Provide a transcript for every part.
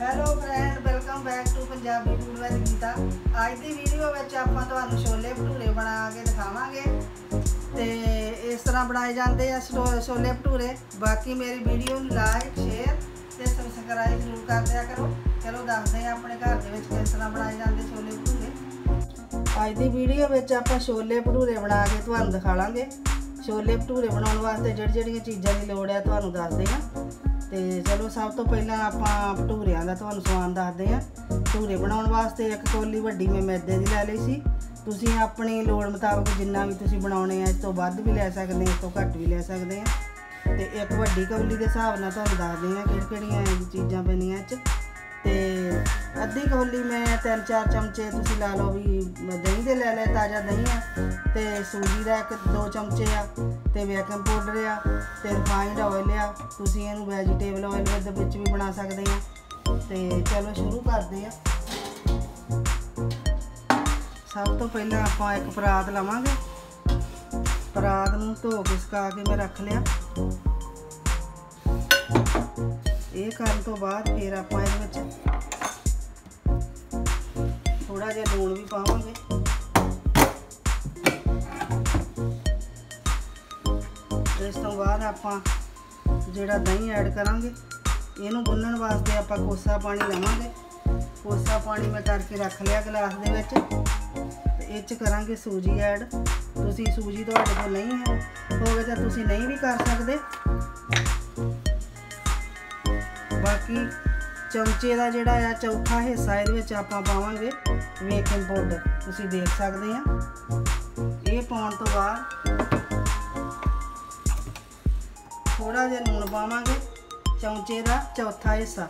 Hello friend welcome back to Punjabi food with Geeta ਅੱਜ ਦੀ video ਵਿੱਚ ਆਪਾਂ ਤੁਹਾਨੂੰ ਛੋਲੇ ਭਟੂਰੇ ਬਣਾ ਕੇ ਦਿਖਾਵਾਂਗੇ। ਤੇ ਇਸ ਤਰ੍ਹਾਂ ਬਣਾਏ ਜਾਂਦੇ ਆ ਛੋਲੇ ਭਟੂਰੇ। ਬਾਕੀ ਮੇਰੀ ਵੀਡੀਓ ਨੂੰ ਲਾਈਕ ਸ਼ੇਅਰ ਤੇ ਸਬਸਕ੍ਰਾਈਬ ਜ਼ਰੂਰ ਕਰ ਦਿਆ ਕਰੋ। ਚਲੋ ਦੱਸਦੇ ਆ ਆਪਣੇ ਘਰ ਦੇ ਵਿੱਚ ਕਿਸ ਤਰ੍ਹਾਂ ਬਣਾਏ ਜਾਂਦੇ ਛੋਲੇ ਭਟੂਰੇ। ਅੱਜ ਦੀ ਵੀਡੀਓ ਵਿੱਚ ਆਪਾਂ ਛੋਲੇ ਭਟੂਰੇ ਬਣਾ ਕੇ ਤੁਹਾਨੂੰ ਦਿਖਾਵਾਂਗੇ। ਛੋਲੇ ਭਟੂਰੇ ਬਣਾਉਣ ਵਾਸਤੇ ਜਿਹੜੀ ਜਿਹੜੀਆਂ ਚੀਜ਼ਾਂ ਦੀ ਲੋੜ ਹੈ ਤੁਹਾਨੂੰ ਦੱਸਦੇ ਆ ਤੇ ਚਲੋ ਸਭ ਤੋਂ ਪਹਿਲਾਂ ਆਪਾਂ ਭਟੂਰਿਆਂ ਦਾ ਤੁਹਾਨੂੰ ਸਮਾਨ ਦੱਸਦੇ ਆ ਭਟੂਰੇ ਬਣਾਉਣ ਵਾਸਤੇ ਇੱਕ ਕੋਲੀ ਵੱਡੀ ਮੈਂ ਮੈਦੇ ਦੀ ਲੈ ਲਈ ਸੀ। ਤੁਸੀਂ ਆਪਣੀ ਲੋੜ ਮੁਤਾਬਕ ਜਿੰਨਾ ਵੀ ਤੁਸੀਂ ਬਣਾਉਣੇ ਆ, ਇਸ ਤੋਂ ਵੱਧ ਵੀ ਲੈ ਸਕਦੇ ਆ, ਇਸ ਤੋਂ ਘੱਟ ਵੀ ਲੈ ਸਕਦੇ ਆ। ਤੇ ਇੱਕ ਵੱਡੀ ਕੌਲੀ ਦੇ ਹਿਸਾਬ ਨਾਲ ਤੁਹਾਨੂੰ ਦੱਸਦੇ ਆ ਕਿਹੜੀ ਕਿਹੜੀਆਂ ਚੀਜ਼ਾਂ ਪੈਣੀਆਂ ਇਹ 'ਚ। ਤੇ ਅੱਧੀ ਕੋਲੀ ਮੈਂ ਤਿੰਨ ਚਾਰ ਚਮਚੇ ਤੁਸੀਂ ਲਾ ਲਓ ਵੀ ਦਹੀਂ ਦੇ ਲੈ ਲੈ ਤਾਜ਼ਾ ਦਹੀਂ ਆ ਤੇ ਸੂਜੀ ਦਾ ਇੱਕ ਦੋ ਚਮਚੇ ਆ ਤੇ ਬੇਕਿੰਗ ਪਾਊਡਰ ਆ ਤੇ ਰਿਫਾਈਨਡ ਆਇਲ ਆ, ਤੁਸੀਂ ਇਹਨੂੰ ਵੈਜੀਟੇਬਲ ਆਇਲ ਦੇ ਵਿੱਚ ਵੀ ਬਣਾ ਸਕਦੇ ਆ ਤੇ ਚਲੋ ਸ਼ੁਰੂ ਕਰਦੇ ਆ। ਸਭ ਤੋਂ ਪਹਿਲਾਂ ਆਪਾਂ ਇੱਕ ਪਰਾਤ ਲਵਾਂਗੇ। ਪਰਾਤ ਨੂੰ ਧੋ ਕੇ ਸੁਕਾ ਕੇ ਮੈਂ ਰੱਖ ਲਿਆ। ਇਹ ਕਰਨ ਤੋਂ ਬਾਅਦ ਫਿਰ ਆਪਾਂ ਇਹਦੇ ਵਿੱਚ ਥੋੜਾ ਜਿਹਾ ਲੂਣ ਵੀ ਪਾਵਾਂਗੇ। ਇਸ ਤੋਂ ਬਾਅਦ ਆਪਾਂ ਜਿਹੜਾ ਦਹੀਂ ਐਡ ਕਰਾਂਗੇ, ਇਹਨੂੰ ਗੁੰਨਣ ਵਾਸਤੇ ਆਪਾਂ ਕੋਸਾ ਪਾਣੀ ਲਵਾਂਗੇ। ਕੋਸਾ ਪਾਣੀ ਮੈਂ ਕਰਕੇ ਰੱਖ ਲਿਆ ਗਲਾਸ ਦੇ ਵਿੱਚ। ਤੇ ਇਹ ਚ ਕਰਾਂਗੇ ਸੂਜੀ ਐਡ ਤੁਸੀਂ ਸੂਜੀ ਤੁਹਾਡੇ ਕੋਲ ਨਹੀਂ ਹੈ, ਹੋਵੇ ਤਾਂ ਤੁਸੀਂ ਨਹੀਂ ਵੀ ਕਰ ਸਕਦੇ। ਬਾਕੀ ਚਮਚੇ ਦਾ ਜਿਹੜਾ ਆ ਚੌਥਾ ਹਿੱਸਾ ਇਹਦੇ ਵਿੱਚ ਆਪਾਂ ਪਾਵਾਂਗੇ ਬੇਕਿੰਗ ਪਾਊਡਰ ਤੁਸੀਂ ਦੇਖ ਸਕਦੇ ਆ। ਇਹ ਪਾਉਣ ਤੋਂ ਬਾਅਦ ਥੋੜਾ ਜਿਹਾ ਲੂਣ ਪਾਵਾਂਗੇ ਚਮਚੇ ਦਾ ਚੌਥਾ ਹਿੱਸਾ।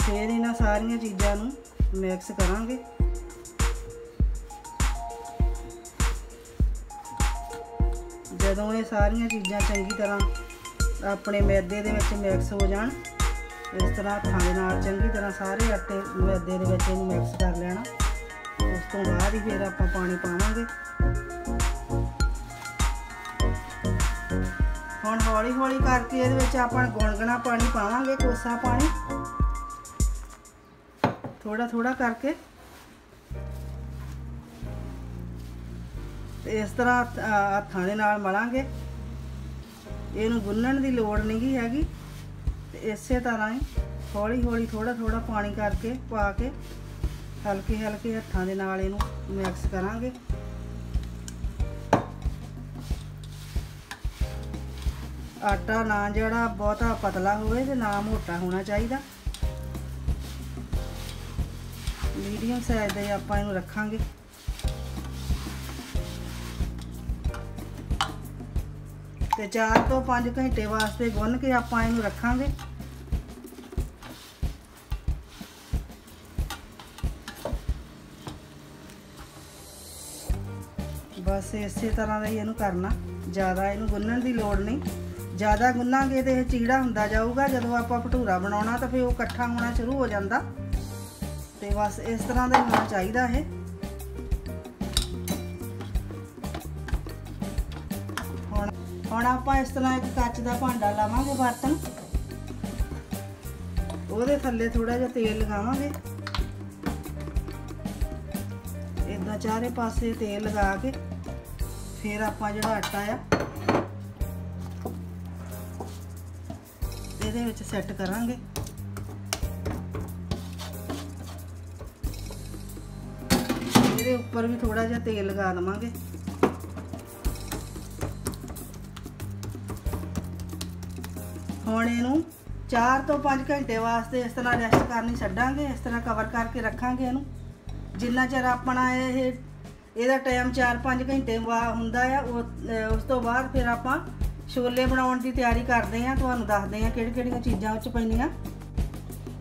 ਫਿਰ ਇਹਨਾਂ ਸਾਰੀਆਂ ਚੀਜ਼ਾਂ ਨੂੰ ਮਿਕਸ ਕਰਾਂਗੇ। ਜਦੋਂ ਇਹ ਸਾਰੀਆਂ ਚੀਜ਼ਾਂ ਚੰਗੀ ਤਰ੍ਹਾਂ ਆਪਣੇ ਮੈਦੇ ਦੇ ਵਿੱਚ ਮਿਕਸ ਹੋ ਜਾਣ। ਇਸ ਤਰ੍ਹਾਂ ਹੱਥਾਂ ਦੇ ਨਾਲ ਚੰਗੀ ਤਰ੍ਹਾਂ ਸਾਰੇ ਆਟੇ ਮੈਦੇ ਦੇ ਵਿੱਚ ਇਹਨੂੰ ਮਿਕਸ ਕਰ ਲੈਣਾ। ਉਸ ਤੋਂ ਬਾਅਦ ਹੀ ਫਿਰ ਆਪਾਂ ਪਾਣੀ ਪਾਵਾਂਗੇ। ਹੁਣ ਹੌਲੀ ਹੌਲੀ ਕਰਕੇ ਇਹਦੇ ਵਿੱਚ ਆਪਾਂ ਗੁਣਗਣਾ ਪਾਣੀ ਪਾਵਾਂਗੇ, ਕੋਸਾ ਪਾਣੀ। ਥੋੜਾ ਥੋੜਾ ਕਰਕੇ ਇਸ ਤਰ੍ਹਾਂ ਹੱਥਾਂ ਦੇ ਨਾਲ ਮਲਾਂਗੇ। ਇਹਨੂੰ ਗੁੰਨਣ ਦੀ ਲੋੜ ਨਹੀਂ ਹੈਗੀ। ਤੇ ਇਸੇ ਤਰ੍ਹਾਂ ਹੀ ਹੌਲੀ ਹੌਲੀ ਥੋੜਾ ਥੋੜਾ ਪਾਣੀ ਕਰਕੇ ਪਾ ਕੇ ਹਲਕੇ ਹਲਕੇ ਹੱਥਾਂ ਦੇ ਨਾਲ ਇਹਨੂੰ ਮਿਕਸ ਕਰਾਂਗੇ। ਆਟਾ ਨਾ ਜਿਹੜਾ ਬਹੁਤਾ ਪਤਲਾ ਹੋਵੇ ਤੇ ਨਾ ਮੋਟਾ ਹੋਣਾ ਚਾਹੀਦਾ। ਮੀਡੀਅਮ ਸਾਈਜ਼ ਦੇ ਆਪਾਂ ਇਹਨੂੰ ਰੱਖਾਂਗੇ। ਤੇ 4 ਤੋਂ 5 ਘੰਟੇ ਵਾਸਤੇ ਗੁੰਨ ਕੇ ਆਪਾਂ ਇਹਨੂੰ ਰੱਖਾਂਗੇ। ਬਸ ਇਸੇ ਤਰ੍ਹਾਂ ਦਾ ਹੀ ਇਹਨੂੰ ਕਰਨਾ। ਜ਼ਿਆਦਾ ਇਹਨੂੰ ਗੁੰਨਣ ਦੀ ਲੋੜ ਨਹੀਂ। ਜ਼ਿਆਦਾ ਗੁੰਨਾਂਗੇ ਤੇ ਇਹ ਚੀੜਾ ਹੁੰਦਾ ਜਾਊਗਾ। ਜਦੋਂ ਆਪਾਂ ਭਟੂਰਾ ਬਣਾਉਣਾ ਤਾਂ ਫਿਰ ਉਹ ਇਕੱਠਾ ਹੋਣਾ ਸ਼ੁਰੂ ਹੋ ਜਾਂਦਾ। ਤੇ ਬਸ ਇਸ ਤਰ੍ਹਾਂ ਦਾ ਹੀ ਹੋਣਾ ਚਾਹੀਦਾ ਇਹ। ਹੁਣ ਆਪਾਂ ਇਸ ਤਰ੍ਹਾਂ ਇੱਕ ਕੱਚ ਦਾ ਭਾਂਡਾ ਲਾਵਾਂਗੇ ਬਰਤਨ ਉਹਦੇ ਥੱਲੇ ਥੋੜਾ ਜਿਹਾ ਤੇਲ ਲਗਾਵਾਂਗੇ। ਇਦਾਂ ਚਾਰੇ ਪਾਸੇ ਤੇਲ ਲਗਾ ਕੇ ਫਿਰ ਆਪਾਂ ਜਿਹੜਾ ਆਟਾ ਆ, ਇਹਦੇ ਵਿੱਚ ਸੈੱਟ ਕਰਾਂਗੇ। ਇਹਦੇ ਉੱਪਰ ਵੀ ਥੋੜਾ ਜਿਹਾ ਤੇਲ ਲਗਾ ਦਵਾਂਗੇ। ਹੁਣ ਇਹਨੂੰ। 4 ਤੋਂ 5 ਘੰਟੇ ਵਾਸਤੇ ਇਸ ਤਰ੍ਹਾਂ ਰੈਸਟ ਕਰਨੀ ਛੱਡਾਂਗੇ, ਇਸ ਤਰ੍ਹਾਂ ਕਵਰ ਕਰਕੇ ਰੱਖਾਂਗੇ ਇਹਨੂੰ। ਜਿੰਨਾ ਚਿਰ ਆਪਣਾ ਇਹ, ਇਹਦਾ ਟਾਈਮ 4-5 ਘੰਟੇ ਵਾ ਹੁੰਦਾ ਆ ਉਸ ਤੋਂ ਬਾਅਦ ਫਿਰ ਆਪਾਂ ਛੋਲੇ ਬਣਾਉਣ ਦੀ ਤਿਆਰੀ ਕਰਦੇ ਆ ਤੁਹਾਨੂੰ ਦੱਸਦੇ ਆ ਕਿਹੜੀ ਕਿਹੜੀਆਂ ਚੀਜ਼ਾਂ ਉੱਚ ਪੈਂਦੀਆਂ।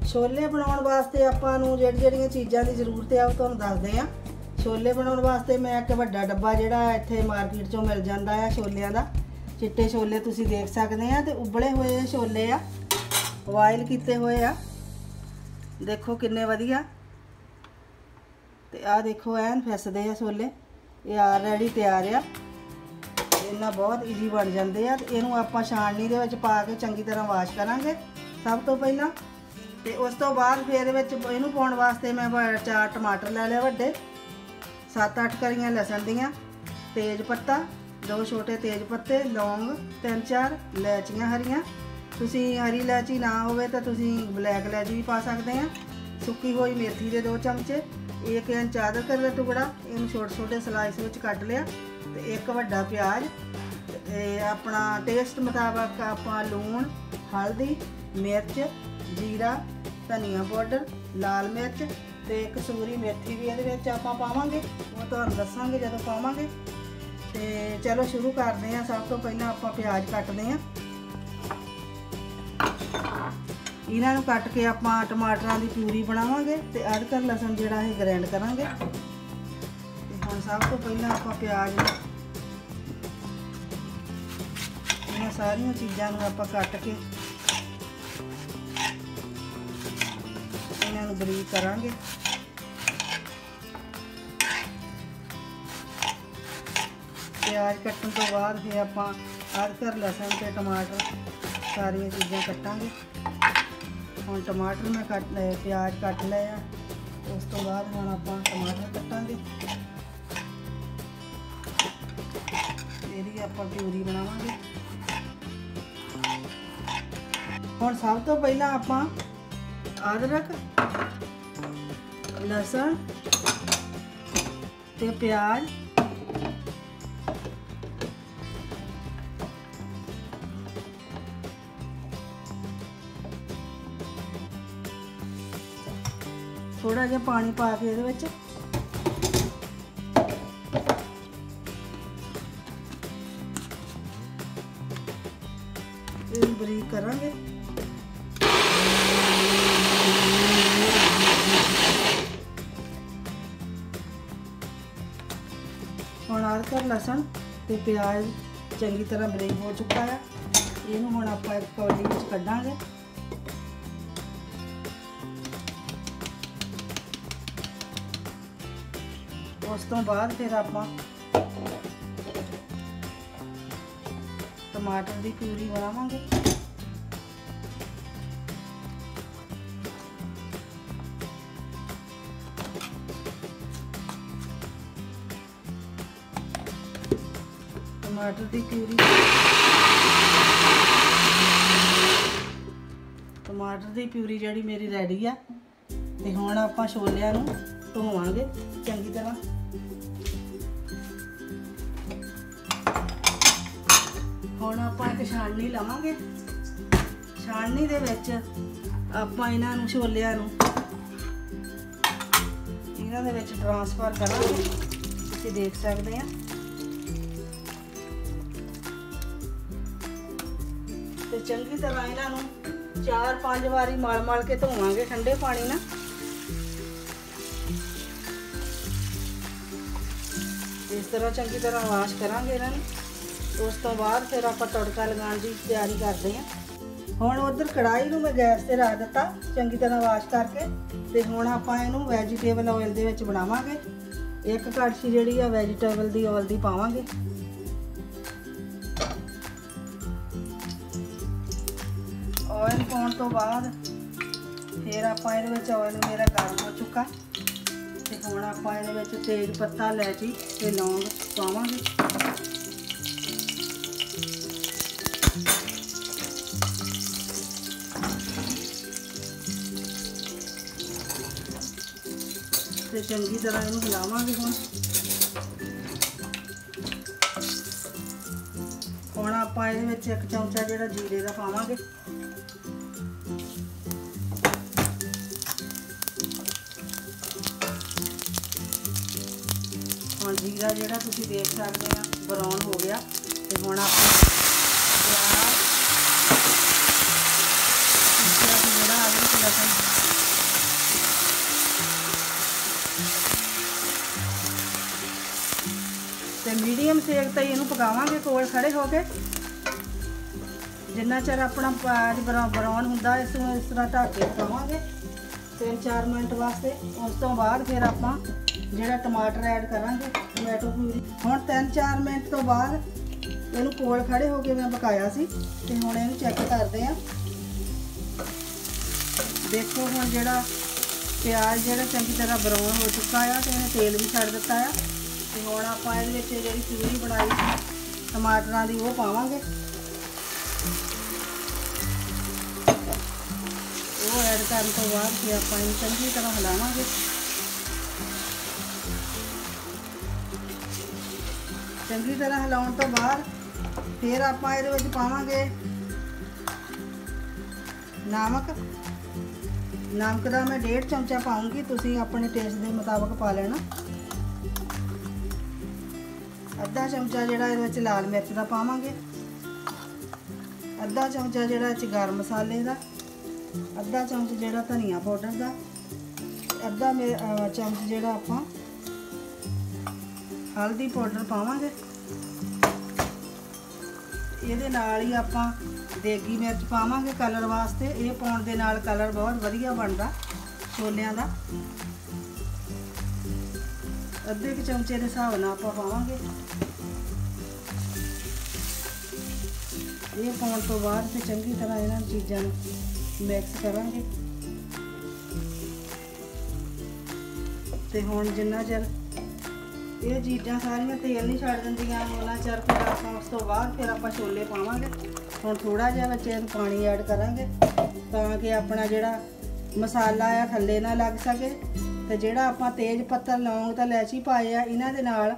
ਛੋਲੇ ਬਣਾਉਣ ਵਾਸਤੇ ਆਪਾਂ ਨੂੰ ਜਿਹੜੀ ਜਿਹੜੀਆਂ ਚੀਜ਼ਾਂ ਦੀ ਜ਼ਰੂਰਤ ਆ, ਉਹ ਤੁਹਾਨੂੰ ਦੱਸਦੇ ਆ ਛੋਲੇ ਬਣਾਉਣ ਵਾਸਤੇ ਮੈਂ ਇੱਕ ਵੱਡਾ ਡੱਬਾ ਜਿਹੜਾ ਇੱਥੇ ਮਾਰਕੀਟ ਚੋਂ ਮਿਲ ਜਾਂਦਾ ਆ ਛੋਲਿਆਂ ਦਾ। ਚਿੱਟੇ ਛੋਲੇ ਤੁਸੀਂ ਦੇਖ ਸਕਦੇ ਆ ਤੇ ਉਬਲੇ ਹੋਏ ਛੋਲੇ ਆ ਬੋਇਲ ਕੀਤੇ ਹੋਏ ਆ। ਦੇਖੋ ਕਿੰਨੇ ਵਧੀਆ। ਤੇ ਆਹ ਦੇਖੋ, ਐਨ ਫਿਸਦੇ ਆ ਛੋਲੇ। ਇਹ ਆਲਰੇਡੀ ਤਿਆਰ ਆ। ਇੰਨਾ ਬਹੁਤ ਈਜ਼ੀ ਬਣ ਜਾਂਦੇ ਆ। ਤੇ ਇਹਨੂੰ ਆਪਾਂ ਛਾਣਨੀ ਦੇ ਵਿੱਚ ਪਾ ਕੇ ਚੰਗੀ ਤਰ੍ਹਾਂ ਵਾਸ਼ ਕਰਾਂਗੇ, ਸਭ ਤੋਂ ਪਹਿਲਾਂ। ਤੇ ਉਸ ਤੋਂ ਬਾਅਦ ਫਿਰ ਇਹਦੇ ਵਿੱਚ ਇਹਨੂੰ ਪਾਉਣ ਵਾਸਤੇ ਮੈਂ ਚਾਰ ਟਮਾਟਰ ਲੈ ਲਿਆ ਵੱਡੇ। 7-8 ਕਰੀਆਂ ਲਸਣ ਦੀਆਂ। ਤੇਜ ਪੱਤਾ। ਦੋ ਛੋਟੇ ਤੇਜ ਪੱਤੇ, ਲੌਂਗ, ਤਿੰਨ ਚਾਰ ਇਲਾਇਚੀਆਂ ਹਰੀਆਂ। ਤੁਸੀਂ ਹਰੀ ਇਲਾਇਚੀ ਨਾ ਹੋਵੇ ਤਾਂ ਤੁਸੀਂ ਬਲੈਕ ਇਲਾਇਚੀ ਵੀ ਪਾ ਸਕਦੇ ਆ। ਸੁੱਕੀ ਹੋਈ ਮੇਥੀ ਦੇ ਦੋ ਚਮਚੇ, ਇੱਕ ਇੰਚ ਅਦਰਕ ਦਾ ਟੁਕੜਾ, ਇਹਨੂੰ ਛੋਟੇ ਛੋਟੇ ਸਲਾਈਸ ਵਿੱਚ ਕੱਟ ਲਿਆ ਤੇ ਇੱਕ ਵੱਡਾ ਪਿਆਜ਼ ਤੇ ਆਪਣਾ ਟੇਸਟ ਮੁਤਾਬਕ ਆਪਾਂ ਲੂਣ, ਹਲਦੀ, ਮਿਰਚ, ਜੀਰਾ, ਧਨੀਆ ਪਾਊਡਰ, ਲਾਲ ਮਿਰਚ ਤੇ ਕਸੂਰੀ ਮੇਥੀ ਵੀ ਇਹਦੇ ਵਿੱਚ ਆਪਾਂ ਪਾਵਾਂਗੇ। ਉਹ ਤੁਹਾਨੂੰ ਦੱਸਾਂਗੇ ਜਦੋਂ ਪਾਵਾਂਗੇ। ਤੇ ਚਲੋ ਸ਼ੁਰੂ ਕਰਦੇ ਹਾਂ। ਸਭ ਤੋਂ ਪਹਿਲਾਂ ਆਪਾਂ ਪਿਆਜ਼ ਕੱਟਦੇ ਹਾਂ। ਇਹਨਾਂ ਨੂੰ ਕੱਟ ਕੇ ਆਪਾਂ ਟਮਾਟਰਾਂ ਦੀ ਪਿਊਰੀ ਬਣਾਵਾਂਗੇ ਤੇ ਅਦਰਕ, ਲਸਣ ਜਿਹੜਾ ਇਹ ਗ੍ਰਾਈਂਡ ਕਰਾਂਗੇ। ਤੇ ਹੁਣ ਸਭ ਤੋਂ ਪਹਿਲਾਂ ਆਪਾਂ ਪਿਆਜ਼ ਇਹਨਾਂ ਸਾਰੀਆਂ ਚੀਜ਼ਾਂ ਨੂੰ ਆਪਾਂ ਕੱਟ ਕੇ ਇਹਨਾਂ ਨੂੰ ਬਰੀਕ ਕਰਾਂਗੇ। ਪਿਆਜ਼ ਕੱਟਣ ਤੋਂ ਬਾਅਦ ਫਿਰ ਆਪਾਂ ਅਦਰਕ ਲਸਣ ਤੇ ਟਮਾਟਰ ਸਾਰੀਆਂ ਚੀਜ਼ਾਂ ਕੱਟਾਂਗੇ। ਹੁਣ ਟਮਾਟਰ ਮੈਂ ਕੱਟ ਲਏ, ਪਿਆਜ਼ ਕੱਟ ਲਏ ਆ। ਉਸ ਤੋਂ ਬਾਅਦ ਹੁਣ ਆਪਾਂ ਟਮਾਟਰ ਕੱਟਾਂਗੇ। ਇਹਦੀ ਆਪਾਂ ਪਿਊਰੀ ਬਣਾਵਾਂਗੇ। ਹੁਣ ਸਭ ਤੋਂ ਪਹਿਲਾਂ ਆਪਾਂ ਅਦਰਕ, ਲਸਣ ਤੇ ਪਿਆਜ਼ ਥੋੜਾ ਜਿਹਾ ਪਾਣੀ ਪਾ ਕੇ ਇਹਦੇ ਵਿੱਚ। ਇਹਨੂੰ ਬਰੀਕ ਕਰਾਂਗੇ। ਹੁਣ ਅਦਰਕ ਲਸਣ ਤੇ ਪਿਆਜ਼ ਚੰਗੀ ਤਰ੍ਹਾਂ ਬਰੀਕ ਹੋ ਚੁੱਕਾ ਹੈ। ਇਹਨੂੰ ਹੁਣ ਆਪਾਂ ਇੱਕ ਕੌਲੀ ਵਿੱਚ ਕੱਢਾਂਗੇ। ਉਸ ਤੋਂ ਬਾਅਦ ਫਿਰ ਆਪਾਂ ਟਮਾਟਰ ਦੀ ਪਿਊਰੀ ਬਣਾਵਾਂਗੇ। ਟਮਾਟਰ ਦੀ ਪਿਊਰੀ। ਟਮਾਟਰ ਦੀ ਪਿਊਰੀ ਜਿਹੜੀ ਮੇਰੀ ਰੈਡੀ ਆ, ਤੇ ਹੁਣ ਆਪਾਂ ਛੋਲਿਆਂ ਨੂੰ ਧੋਵਾਂਗੇ, ਚੰਗੀ ਤਰ੍ਹਾਂ। ਹੁਣ ਆਪਾਂ ਇੱਕ ਛਾਣਨੀ ਲਵਾਂਗੇ। ਛਾਣਨੀ ਦੇ ਵਿੱਚ ਆਪਾਂ ਇਹਨਾਂ ਨੂੰ ਛੋਲਿਆਂ ਨੂੰ ਇਹਨਾਂ ਦੇ ਵਿੱਚ ਟਰਾਂਸਫਰ ਕਰਾਂਗੇ। ਤੁਸੀਂ ਦੇਖ ਸਕਦੇ ਆ। ਤੇ ਚੰਗੀ ਤਰ੍ਹਾਂ ਇਹਨਾਂ ਨੂੰ 4-5 ਵਾਰੀ ਮਲ-ਮਲ ਕੇ ਧੋਵਾਂਗੇ ਠੰਡੇ ਪਾਣੀ ਨਾਲ। ਇਸ ਤਰ੍ਹਾਂ ਚੰਗੀ ਤਰ੍ਹਾਂ ਵਾਸ਼ ਕਰਾਂਗੇ ਇਹਨਾਂ ਨੂੰ। ਉਸ ਤੋਂ ਬਾਅਦ ਫਿਰ ਆਪਾਂ ਤੜਕਾ ਲਗਾਉਣ ਦੀ ਤਿਆਰੀ ਕਰਦੇ ਹਾਂ। ਹੁਣ ਉਧਰ ਕੜਾਈ ਨੂੰ ਮੈਂ ਗੈਸ ਤੇ ਰੱਖ ਦਿੱਤਾ, ਚੰਗੀ ਤਰ੍ਹਾਂ ਵਾਸ਼ ਕਰਕੇ। ਤੇ ਹੁਣ ਆਪਾਂ ਇਹਨੂੰ ਵੈਜੀਟੇਬਲ ਆਇਲ ਦੇ ਵਿੱਚ ਬਣਾਵਾਂਗੇ। ਇੱਕ ਕੜਛੀ ਜਿਹੜੀ ਆ ਵੈਜੀਟੇਬਲ ਦੀ ਆਇਲ ਦੀ ਪਾਵਾਂਗੇ। ਆਇਲ ਪਾਉਣ ਤੋਂ ਬਾਅਦ ਫਿਰ ਆਪਾਂ ਇਹਦੇ ਵਿੱਚ ਆਇਲ ਮੇਰਾ ਗਰਮ ਹੋ ਚੁੱਕਾ। ਹੁਣ ਆਪਾਂ ਇਹਦੇ ਵਿੱਚ ਤੇਜ ਪੱਤਾ ਇਲਾਇਚੀ ਤੇ ਲੌਂਗ ਪਾਵਾਂਗੇ। ਤੇ ਚੰਗੀ ਤਰ੍ਹਾਂ ਇਹਨੂੰ ਹਿਲਾਵਾਂਗੇ ਹੁਣ। ਹੁਣ ਆਪਾਂ ਇਹਦੇ ਵਿੱਚ ਇੱਕ ਚਮਚਾ ਜਿਹੜਾ ਜੀਰੇ ਦਾ ਪਾਵਾਂਗੇ। ਹੁਣ ਜਿਹੜਾ ਤੁਸੀਂ ਦੇਖ ਸਕਦੇ ਆ, ਬਰਾਊਨ ਹੋ ਗਿਆ। ਤੇ ਹੁਣ ਆਪਾਂ ਪਿਆਜ਼ ਪਿਆਜ਼ ਜਿਹੜਾ ਅਦਰਕ ਲਸਣ ਤੇ ਮੀਡੀਅਮ ਸੇਕ ਤੇ ਇਹਨੂੰ ਪਕਾਵਾਂਗੇ, ਕੋਲ ਖੜੇ ਹੋ ਕੇ। ਜਿੰਨਾ ਚਿਰ ਆਪਣਾ ਪਿਆਜ਼ ਬਰਾਊਨ ਹੁੰਦਾ, ਇਸ ਨੂੰ ਇਸ ਤਰ੍ਹਾਂ ਢੱਕ ਕੇ ਪਕਾਵਾਂਗੇ। 3-4 ਮਿੰਟ ਵਾਸਤੇ। ਉਸ ਤੋਂ ਬਾਅਦ ਫਿਰ ਆਪਾਂ ਜਿਹੜਾ ਟਮਾਟਰ ਐਡ ਕਰਾਂਗੇ ਟੋਮੈਟੋ ਪਿਊਰੀ ਹੁਣ 3-4 ਮਿੰਟ ਤੋਂ ਬਾਅਦ ਇਹਨੂੰ ਕੋਲ ਖੜੇ ਹੋ ਕੇ ਮੈਂ ਪਕਾਇਆ ਸੀ ਤੇ ਹੁਣ ਇਹਨੂੰ ਚੈੱਕ ਕਰਦੇ ਆ ਦੇਖੋ ਹੁਣ ਜਿਹੜਾ ਪਿਆਜ਼ ਜਿਹੜਾ ਚੰਗੀ ਤਰ੍ਹਾਂ ਬਰਾਊਨ ਹੋ ਚੁੱਕਾ ਆ ਤੇ ਇਹਨੇ ਤੇਲ ਵੀ ਛੱਡ ਦਿੱਤਾ ਆ। ਤੇ ਹੁਣ ਆਪਾਂ ਇਹਦੇ ਵਿੱਚ ਜਿਹੜੀ ਪਿਊਰੀ ਬਣਾਈ ਸੀ, ਟਮਾਟਰਾਂ ਦੀ ਉਹ ਪਾਵਾਂਗੇ। ਉਹ ਐਡ ਕਰਨ ਤੋਂ ਬਾਅਦ ਫਿਰ ਆਪਾਂ ਇਹਨੂੰ ਚੰਗੀ ਤਰ੍ਹਾਂ ਹਿਲਾਵਾਂਗੇ। ਚੰਗੀ ਤਰ੍ਹਾਂ ਹਿਲਾਉਣ ਤੋਂ ਬਾਅਦ ਫਿਰ ਆਪਾਂ ਇਹਦੇ ਵਿੱਚ ਪਾਵਾਂਗੇ ਨਮਕ। ਨਮਕ ਦਾ ਮੈਂ 1.5 ਚਮਚਾ ਪਾਉਂਗੀ ਤੁਸੀਂ ਆਪਣੇ ਟੇਸਟ ਦੇ ਮੁਤਾਬਕ ਪਾ ਲੈਣਾ। ਅੱਧਾ ਚਮਚਾ ਜਿਹੜਾ ਇਹਦੇ ਵਿੱਚ ਲਾਲ ਮਿਰਚ ਦਾ ਪਾਵਾਂਗੇ। ਅੱਧਾ ਚਮਚਾ ਜਿਹੜਾ ਇਹ 'ਚ ਗਰਮ ਮਸਾਲੇ ਦਾ। ਅੱਧਾ ਚਮਚ ਜਿਹੜਾ ਧਨੀਆ ਪਾਊਡਰ ਦਾ। ਅੱਧਾ ਮੇ- ਚਮਚ ਜਿਹੜਾ ਆਪਾਂ ਹਲਦੀ ਪਾਊਡਰ ਪਾਵਾਂਗੇ। ਇਹਦੇ ਨਾਲ ਹੀ ਆਪਾਂ ਦੇਗੀ ਮਿਰਚ ਪਾਵਾਂਗੇ ਕਲਰ ਵਾਸਤੇ। ਇਹ ਪਾਉਣ ਦੇ ਨਾਲ ਕਲਰ ਬਹੁਤ ਵਧੀਆ ਬਣਦਾ ਛੋਲਿਆਂ ਦਾ। ਅੱਧੇ ਕੁ ਚਮਚੇ ਦੇ ਹਿਸਾਬ ਨਾਲ ਆਪਾਂ ਪਾਵਾਂਗੇ। ਇਹ ਪਾਉਣ ਤੋਂ ਬਾਅਦ ਫਿਰ ਚੰਗੀ ਤਰ੍ਹਾਂ ਇਹਨਾਂ ਚੀਜ਼ਾਂ ਨੂੰ ਮਿਕਸ ਕਰਾਂਗੇ। ਤੇ ਹੁਣ ਜਿੰਨਾ ਚਿਰ ਇਹ ਚੀਜ਼ਾਂ ਸਾਰੀਆਂ ਤੇਲ ਨਹੀਂ ਛੱਡ ਦਿੰਦੀਆਂ, ਉਹਨਾਂ ਚਿਰ ਫਿਰ ਆਪਾਂ ਉਸ ਤੋਂ ਬਾਅਦ ਫਿਰ ਆਪਾਂ ਛੋਲੇ ਪਾਵਾਂਗੇ। ਹੁਣ ਥੋੜਾ ਜਿਹਾ ਵਿੱਚ ਇਹਨੂੰ ਪਾਣੀ ਐਡ ਕਰਾਂਗੇ, ਤਾਂ ਕਿ ਆਪਣਾ ਜਿਹੜਾ ਮਸਾਲਾ ਆ ਥੱਲੇ ਨਾ ਲੱਗ ਸਕੇ। ਤੇ ਜਿਹੜਾ ਆਪਾਂ ਤੇਜ ਪੱਤਰ ਲੌਂਗ ਤੇ ਇਲਾਇਚੀ ਪਾਏ ਆ, ਇਹਨਾਂ ਦੇ ਨਾਲ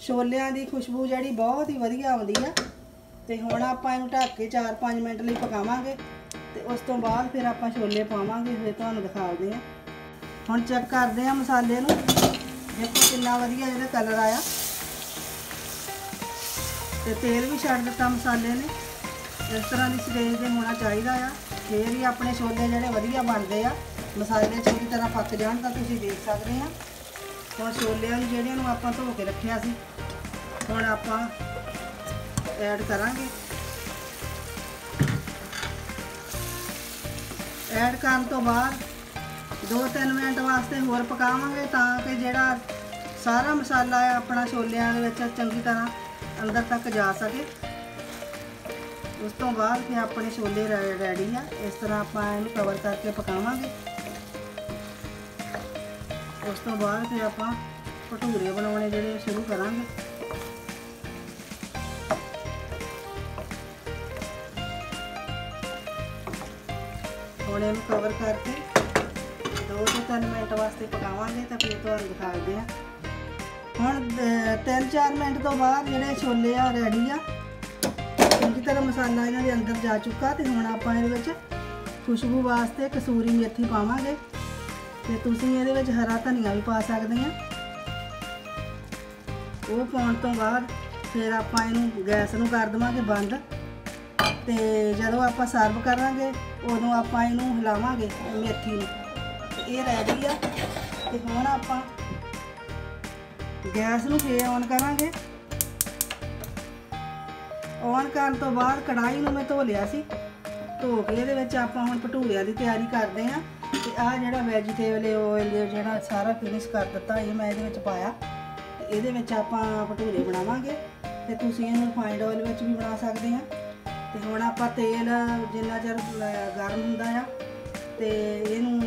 ਛੋਲਿਆਂ ਦੀ ਖੁਸ਼ਬੂ ਜਿਹੜੀ ਬਹੁਤ ਹੀ ਵਧੀਆ ਆਉਂਦੀ ਆ। ਤੇ ਹੁਣ ਆਪਾਂ ਇਹਨੂੰ ਢੱਕ ਕੇ 4-5 ਮਿੰਟ ਲਈ ਪਕਾਵਾਂਗੇ, ਤੇ ਉਸ ਤੋਂ ਬਾਅਦ ਫਿਰ ਆਪਾਂ ਛੋਲੇ ਪਾਵਾਂਗੇ, ਫਿਰ ਤੁਹਾਨੂੰ ਦਿਖਾਉਂਦੇ ਆ। ਹੁਣ ਚੈੱਕ ਕਰਦੇ ਆ ਮਸਾਲੇ ਨੂੰ। ਦੇਖੋ ਕਿੰਨਾ ਵਧੀਆ ਇਹਦਾ ਕਲਰ ਆਇਆ। ਤੇ ਤੇਲ ਵੀ ਛੱਡ ਦਿੱਤਾ ਮਸਾਲੇ ਨੇ। ਇਸ ਤਰ੍ਹਾਂ ਦੀ ਸਟੇਜ ਤੇ ਹੋਣਾ ਚਾਹੀਦਾ ਆ। ਫੇਰ ਹੀ ਆਪਣੇ ਛੋਲੇ ਜਿਹੜੇ ਵਧੀਆ ਬਣਦੇ ਆ, ਮਸਾਲੇ ਚੰਗੀ ਤਰ੍ਹਾਂ ਪੱਕ ਜਾਣ ਤਾਂ ਤੁਸੀਂ ਦੇਖ ਸਕਦੇ ਆ। ਹੁਣ ਛੋਲਿਆਂ ਨੂੰ ਜਿਹੜਿਆਂ ਨੂੰ ਆਪਾਂ ਧੋ ਕੇ ਰੱਖਿਆ ਸੀ, ਹੁਣ ਆਪਾਂ ਐਡ ਕਰਾਂਗੇ। ਐਡ ਕਰਨ ਤੋਂ ਬਾਅਦ 2-3 ਮਿੰਟ ਵਾਸਤੇ ਹੋਰ ਪਕਾਵਾਂਗੇ ਤਾਂ ਕਿ ਜਿਹੜਾ ਸਾਰਾ ਮਸਾਲਾ ਹੈ ਆਪਣਾ ਛੋਲਿਆਂ ਦੇ ਵਿੱਚ ਚੰਗੀ ਤਰ੍ਹਾਂ ਅੰਦਰ ਤੱਕ ਜਾ ਸਕੇ। ਉਸ ਤੋਂ ਬਾਅਦ ਫਿਰ ਆਪਣੇ ਛੋਲੇ ਰੈ- ਰੈਡੀ ਆ। ਇਸ ਤਰ੍ਹਾਂ ਆਪਾਂ ਇਹਨੂੰ ਕਵਰ ਕਰਕੇ ਪਕਾਵਾਂਗੇ। ਉਸ ਤੋਂ ਬਾਅਦ ਫਿਰ ਆਪਾਂ ਭਟੂਰੇ ਬਣਾਉਣੇ ਜਿਹੜੇ ਸ਼ੁਰੂ ਕਰਾਂਗੇ। ਹੁਣ ਇਹਨੂੰ ਕਵਰ ਕਰਕੇ 2 ਤੋਂ 3 ਮਿੰਟ ਵਾਸਤੇ ਪਕਾਵਾਂਗੇ ਤਾਂ ਫਿਰ ਤੁਹਾਨੂੰ ਦਿਖਾਉਂਦੇ ਆ ਹੁਣ 3-4 ਮਿੰਟ ਤੋਂ ਬਾਅਦ ਜਿਹੜੇ ਛੋਲੇ ਆ ਰੈਡੀ ਆ। ਚੰਗੀ ਤਰ੍ਹਾਂ ਮਸਾਲਾ ਇਹਨਾਂ ਦੇ ਅੰਦਰ ਜਾ ਚੁੱਕਾ ਤੇ ਹੁਣ ਆਪਾਂ ਇਹਦੇ ਵਿੱਚ ਖੁਸ਼ਬੂ ਵਾਸਤੇ ਕਸੂਰੀ ਮੇਥੀ ਪਾਵਾਂਗੇ। ਤੇ ਤੁਸੀਂ ਇਹਦੇ ਵਿੱਚ ਹਰਾ ਧਨੀਆ ਵੀ ਪਾ ਸਕਦੇ ਆ। ਉਹ ਪਾਉਣ ਤੋਂ ਬਾਅਦ ਫਿਰ ਆਪਾਂ ਇਹਨੂੰ ਗੈਸ ਨੂੰ ਕਰ ਦੇਵਾਂਗੇ ਬੰਦ। ਤੇ ਜਦੋਂ ਆਪਾਂ ਸਰਵ ਕਰਾਂਗੇ, ਉਦੋਂ ਆਪਾਂ ਇਹਨੂੰ ਹਿਲਾਵਾਂਗੇ ਮੇਥੀ ਨੂੰ। ਇਹ ਰੈਡੀ ਆ। ਤੇ ਹੁਣ ਆਪਾਂ ਗੈਸ ਨੂੰ ਫੇਰ ਔਨ ਕਰਾਂਗੇ। ਔਨ ਕਰਨ ਤੋਂ ਬਾਅਦ ਕੜਾਈ ਨੂੰ ਮੈਂ ਧੋ ਲਿਆ ਸੀ। ਧੋ ਕੇ ਇਹਦੇ ਵਿੱਚ ਆਪਾਂ ਹੁਣ ਭਟੂਰਿਆਂ ਦੀ ਤਿਆਰੀ ਕਰਦੇ ਆਂ ਤੇ ਆਹ ਜਿਹੜਾ ਵੈਜੀਟੇਬਲ ਓਇਲ ਜਿਹੜਾ ਸਾਰਾ ਫਿਨਿਸ਼ ਕਰ ਦਿੱਤਾ, ਇਹ ਮੈਂ ਇਹਦੇ ਵਿੱਚ ਪਾਇਆ। ਤੇ ਇਹਦੇ ਵਿੱਚ ਆਪਾਂ ਭਟੂਰੇ ਬਣਾਵਾਂਗੇ। ਤੇ ਤੁਸੀਂ ਇਹਨੂੰ ਰਿਫਾਈਂਡ ਆਇਲ ਵਿੱਚ ਵੀ ਬਣਾ ਸਕਦੇ ਆ ਤੇ ਹੁਣ ਆਪਾਂ ਤੇਲ ਜਿੰਨਾ ਚਿਰ ਗਰਮ ਹੁੰਦਾ ਆ, ਤੇ ਇਹਨੂੰ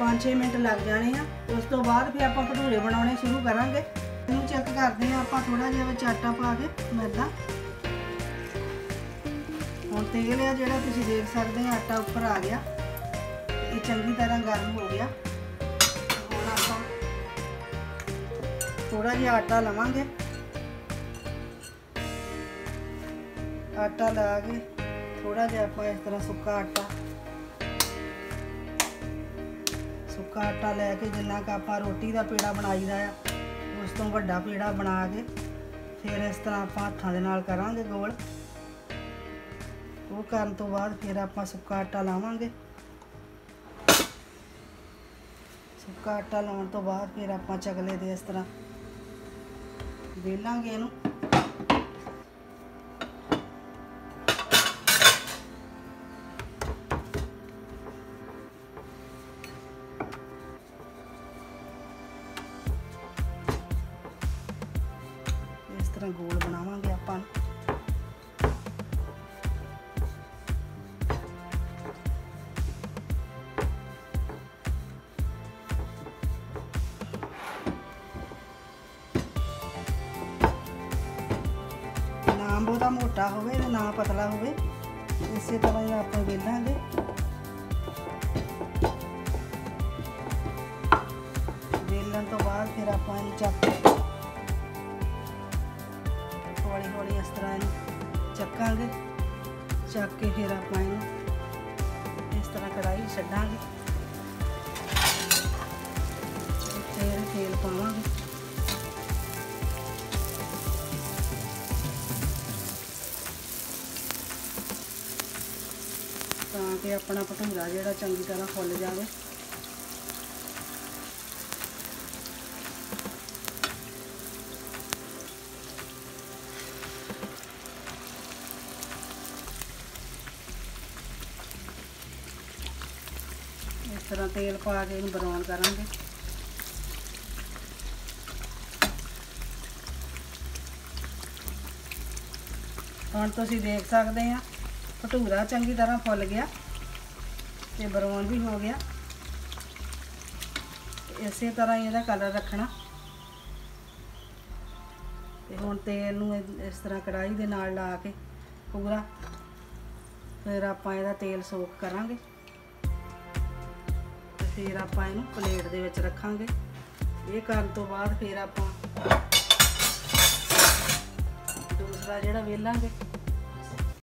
5-6 ਮਿੰਟ ਲੱਗ ਜਾਣੇ ਆ। ਉਸ ਤੋਂ ਬਾਅਦ ਫਿਰ ਆਪਾਂ ਭਟੂਰੇ ਬਣਾਉਣੇ ਸ਼ੁਰੂ ਕਰਾਂਗੇ। ਇਹਨੂੰ ਚੈੱਕ ਕਰਦੇ ਆ ਆਪਾਂ ਥੋੜਾ ਜਿਹਾ ਵਿੱਚ ਆਟਾ ਪਾ ਕੇ ਮੈਦਾ। ਹੁਣ ਤੇਲ ਆ ਜਿਹੜਾ ਤੁਸੀਂ ਦੇਖ ਸਕਦੇ ਆ, ਆਟਾ ਉੱਪਰ ਆ ਗਿਆ। ਤੇ ਇਹ ਚੰਗੀ ਤਰ੍ਹਾਂ ਗਰਮ ਹੋ ਗਿਆ। ਹੁਣ ਆਪਾਂ ਥੋੜਾ ਜਿਹਾ ਆਟਾ ਲਵਾਂਗੇ। ਆਟਾ ਲਾ ਕੇ ਥੋੜਾ ਜਿਹਾ ਆਪਾਂ ਇਸ ਤਰ੍ਹਾਂ ਸੁੱਕਾ ਆਟਾ ਸੁੱਕਾ ਆਟਾ ਲੈ ਕੇ ਜਿੰਨਾ ਕੁ ਆਪਾਂ ਰੋਟੀ ਦਾ ਪੇੜਾ ਬਣਾਈਦਾ ਆ, ਉਸ ਤੋਂ ਵੱਡਾ ਪੇੜਾ ਬਣਾ ਕੇ ਫਿਰ ਇਸ ਤਰ੍ਹਾਂ ਆਪਾਂ ਹੱਥਾਂ ਦੇ ਨਾਲ ਕਰਾਂਗੇ ਗੋਲ। ਉਹ ਕਰਨ ਤੋਂ ਬਾਅਦ ਫਿਰ ਆਪਾਂ ਸੁੱਕਾ ਆਟਾ ਲਾਵਾਂਗੇ। ਸੁੱਕਾ ਆਟਾ ਲਾਉਣ ਤੋਂ ਬਾਅਦ ਫਿਰ ਆਪਾਂ ਚਗਲੇ ਦੇ ਇਸ ਤਰ੍ਹਾਂ ਵੇਲਾਂਗੇ ਇਹਨੂੰ। ਗੋਲ ਬਣਾਵਾਂਗੇ ਆਪਾਂ ਨਾ ਬਹੁਤਾ ਮੋਟਾ ਹੋਵੇ ਤੇ ਨਾ ਪਤਲਾ ਹੋਵੇ ਇਸੇ ਤਰ੍ਹਾਂ ਹੀ ਆਪਾਂ ਵੇਲਾਂਗੇ ਵੇਲਣ ਤੋਂ ਬਾਅਦ ਫਿਰ ਆਪਾਂ ਇਹਨੂੰ ਚੱਕ ਚੱਕਾਂਗੇ, ਚੱਕ ਕੇ ਫਿਰ ਆਪਾਂ ਇਹਨੂੰ ਇਸ ਤਰ੍ਹਾਂ ਕੜਾਈ ਛੱਡਾਂਗੇ। ਤੇਲ ਤੇਲ ਪਾਵਾਂਗੇ। ਤਾਂ ਕਿ ਆਪਣਾ ਭਟੂਰਾ ਜਿਹੜਾ ਚੰਗੀ ਤਰ੍ਹਾਂ ਫੁੱਲ ਜਾਵੇ ਇਸ ਤਰ੍ਹਾਂ ਤੇਲ ਪਾ ਕੇ ਇਹਨੂੰ ਬਰਾਉਨ ਕਰਾਂਗੇ ਹੁਣ ਤੁਸੀਂ ਦੇਖ ਸਕਦੇ ਆ, ਭਟੂਰਾ ਚੰਗੀ ਤਰ੍ਹਾਂ ਫੁੱਲ ਗਿਆ ਤੇ ਬਰਾਉਨ ਵੀ ਹੋ ਗਿਆ। ਇਸੇ ਤਰ੍ਹਾਂ ਹੀ ਇਹਦਾ ਕਲਰ ਰੱਖਣਾ। ਤੇ ਹੁਣ ਤੇਲ ਨੂੰ ਇਸ ਤਰ੍ਹਾਂ ਕੜਾਈ ਦੇ ਨਾਲ ਲਾ ਕੇ ਪੂਰਾ, ਫਿਰ ਆਪਾਂ ਇਹਦਾ ਤੇਲ ਸੋਕ ਕਰਾਂਗੇ। ਫਿਰ ਆਪਾਂ ਇਹਨੂੰ ਪਲੇਟ ਦੇ ਵਿੱਚ ਰੱਖਾਂਗੇ। ਇਹ ਕਰਨ ਤੋਂ ਬਾਅਦ ਫਿਰ ਆਪਾਂ ਦੂਸਰਾ ਜਿਹੜਾ ਵੇਲਾਂਗੇ